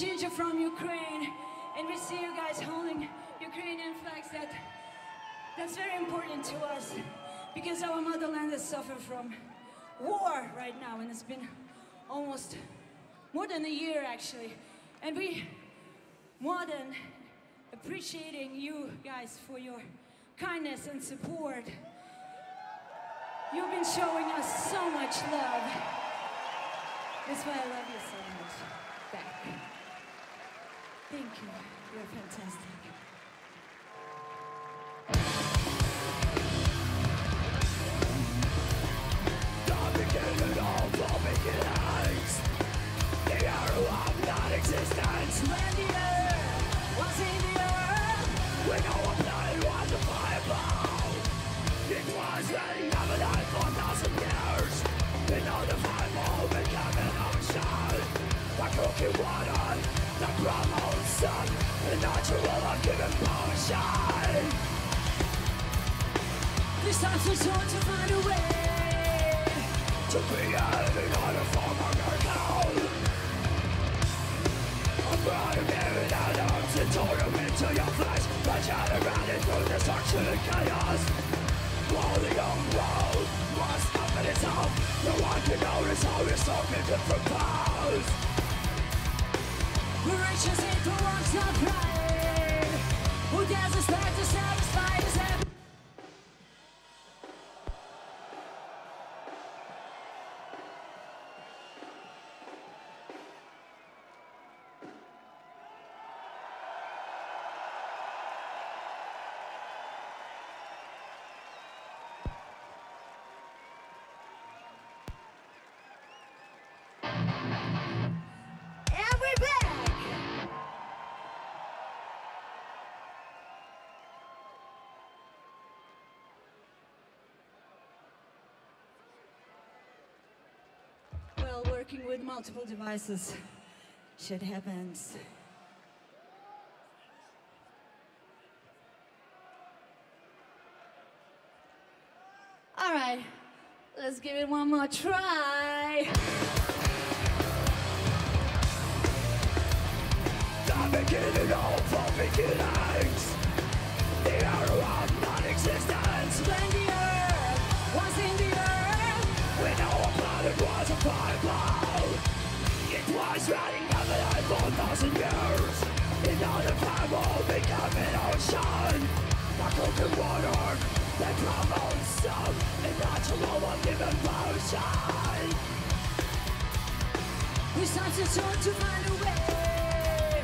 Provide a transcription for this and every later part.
Jinjer from Ukraine, and we see you guys holding Ukrainian flags that that's very important to us because our motherland is suffering from war right now, and it's been almost more than a year actually, and we more than appreciating you guys for your kindness and support. You've been showing us so much love. That's why I love you so Thank you. You're fantastic. The beginning of all beginnings The arrow of non-existence We know a was a fireball It was for thousand years We know the fireball became an ocean cooking water the from own son The natural I'm given potion This time's too short to find a way To be a living on a former of your town I'm running here and out of the totem into your flesh But yet around it through destruction and chaos While the young world must happen itself No one can notice how you're so different from past Gracious into not pride. Who dares expect to satisfy his working with multiple devices, shit happens. All right, let's give it one more try. Beginning beginnings The arrow of non-existence When the earth was in the earth, know a planet was a was running line for a thousand years. Another fireball became an ocean Buckled in water That promotes some Unnatural ungiven potion. We start to turn to find a way.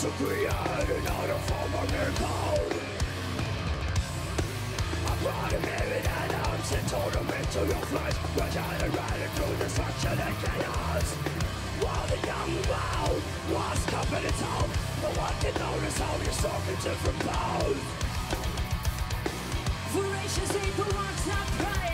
To create another form of miracle I brought him in and out and told him into your flesh Regenerated through destruction and chaos The young world coming its own No one can notice how you're in different bones Voracious eagle wants not pride.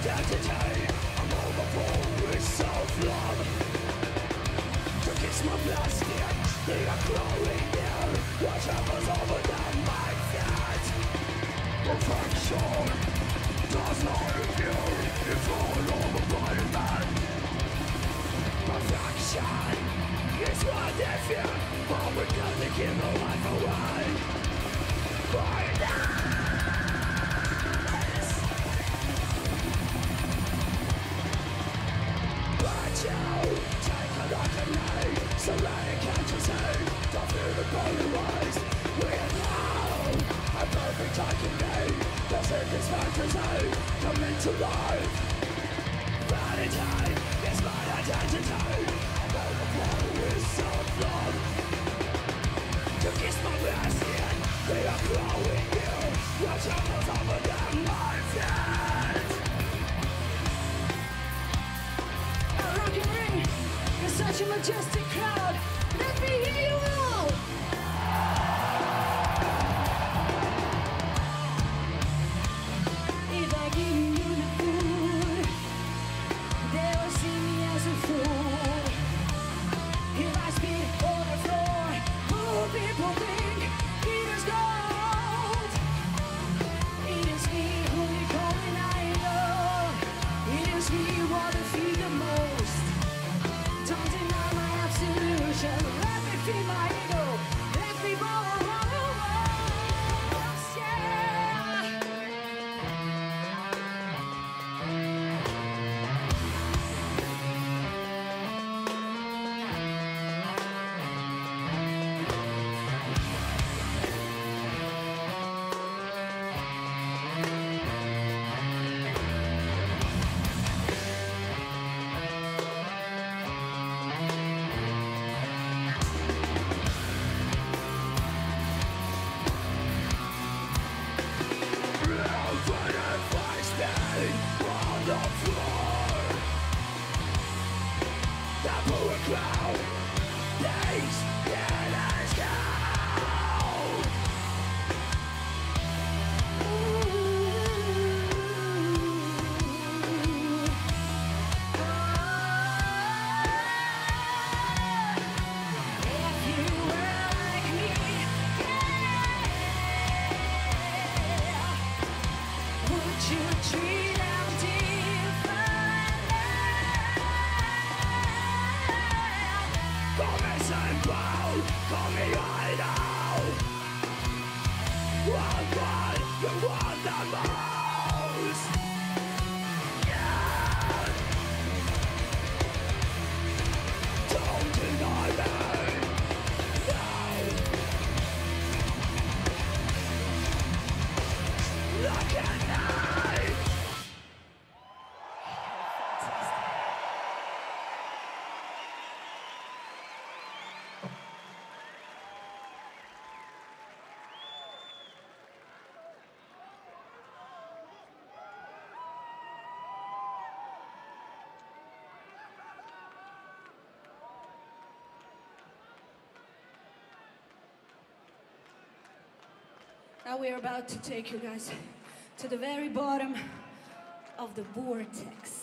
identity I'm overflowing with self-love To kiss my blood skin They are crawling near What happens over them my feet Perfection Does not appear It's all over my man Perfection Is what they fear But because they give their life away. Burn down to life. Now we're about to take you guys to the very bottom of the vortex.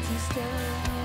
Did you?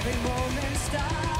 Every moment stars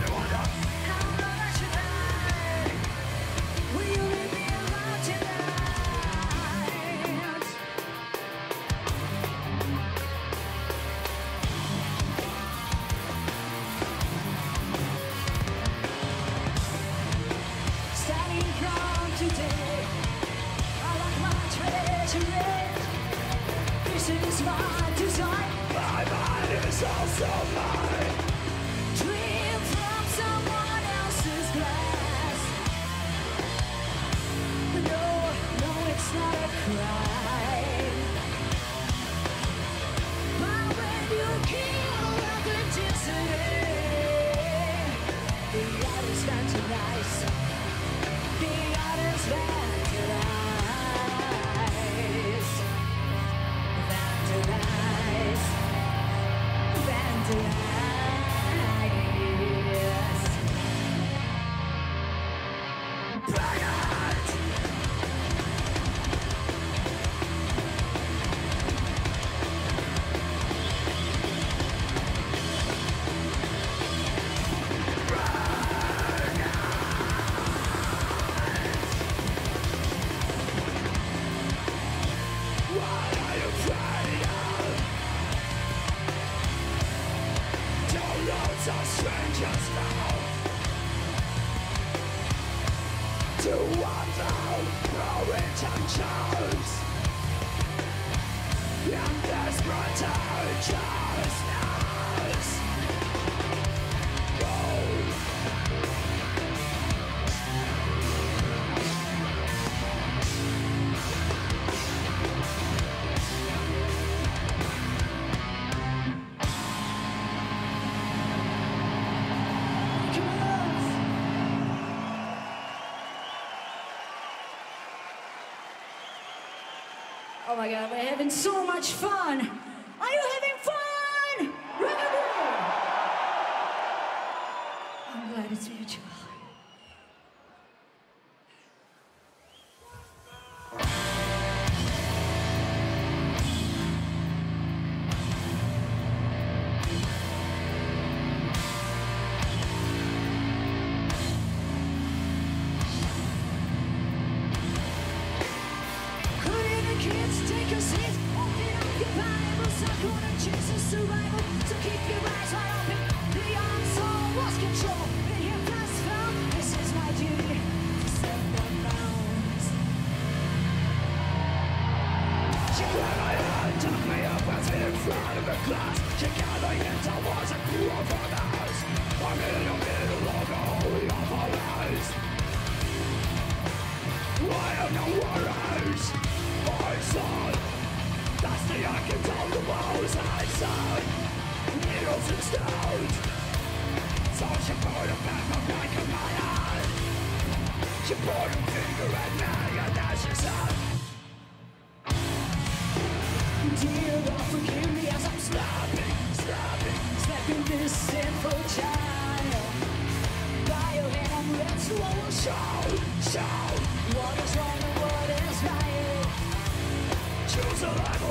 Oh my god, we're having so much fun. Are you having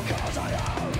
cause I am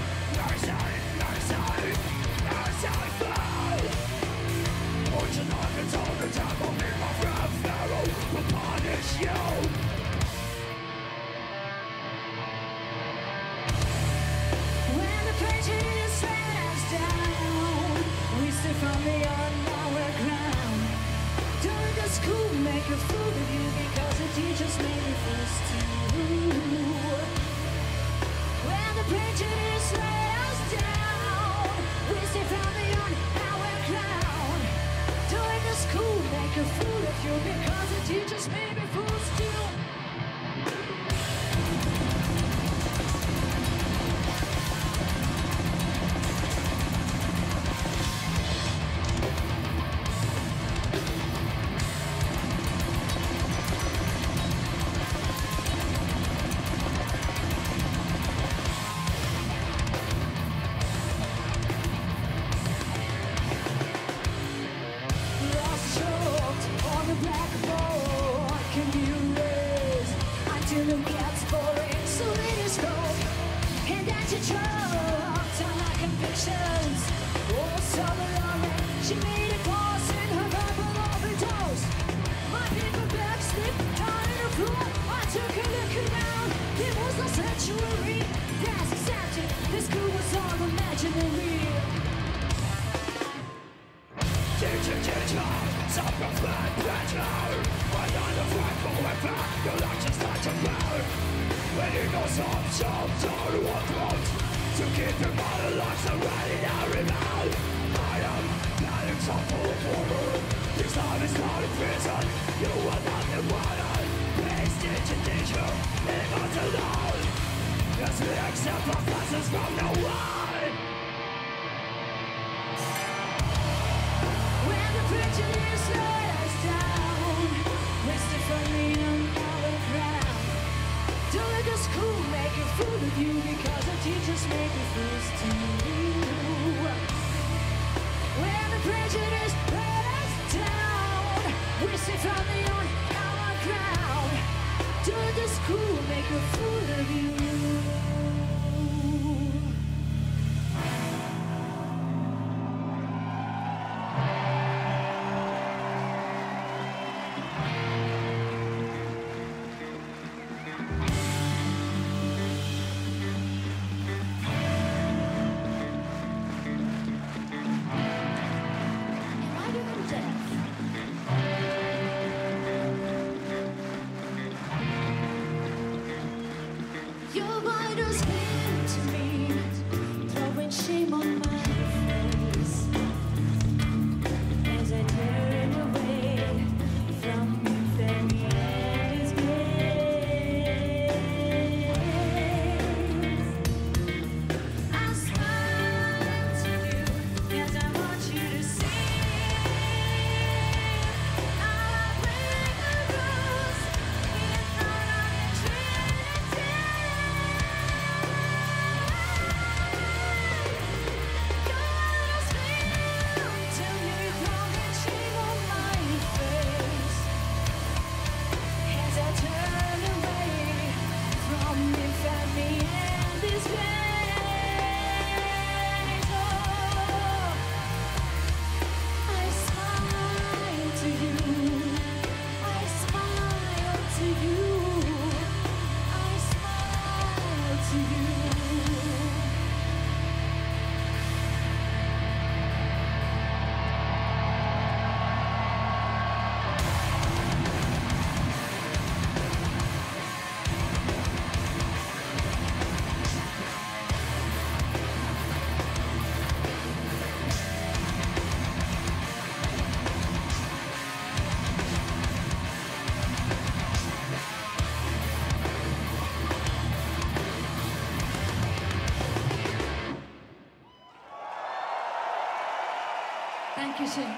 Thank.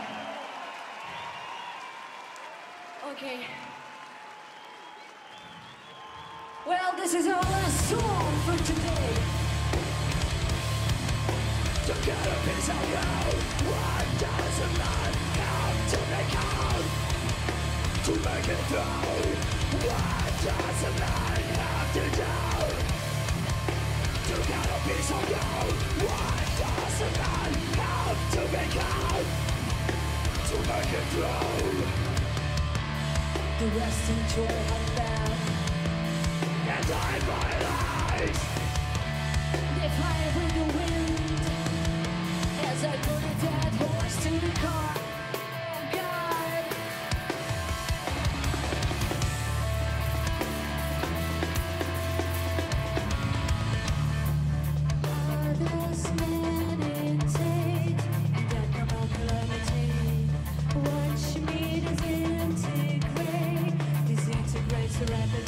Okay. Well, this is our last song for today. To get a piece of you What does a man have to make out To make it through What does a man have to do To get a piece of you What does a man have to make out To make it through The rest enjoy her back. And I realize They fly with the wind disintegrate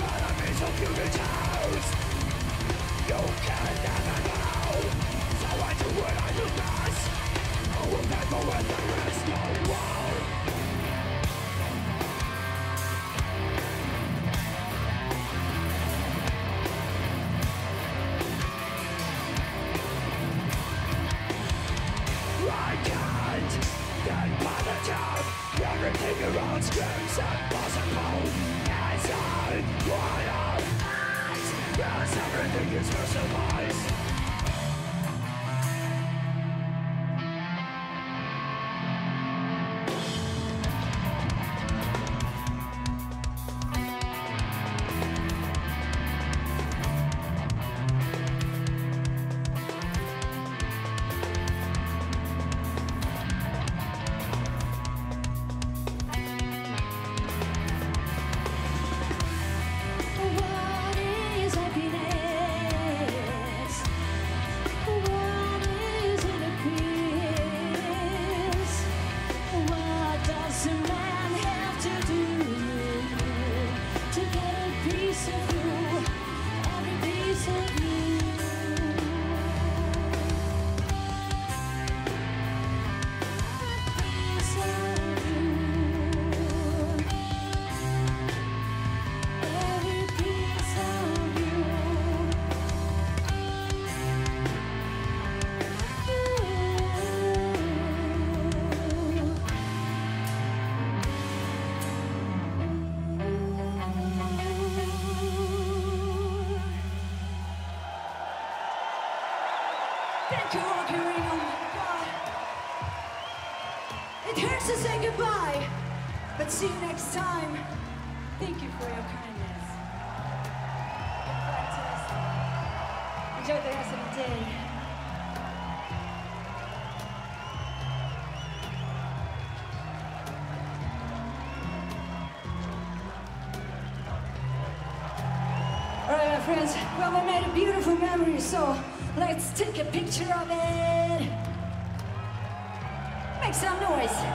Enemies of You. can never know So I do what I do best will there is no wall time. Thank you for your kindness. To us. Enjoy the rest of the day. All right, my friends. Well, we made a beautiful memory, so let's take a picture of it. Make some noise.